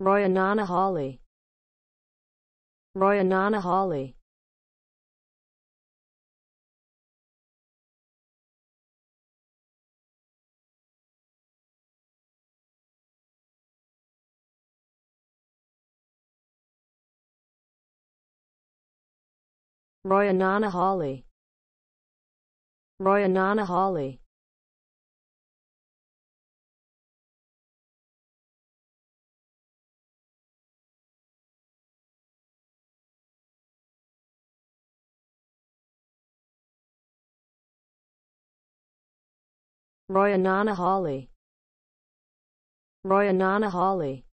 Royanana Hawley Royanana Hawley Royanana Hawley Royanana Hawley Royanana Royanana Hawley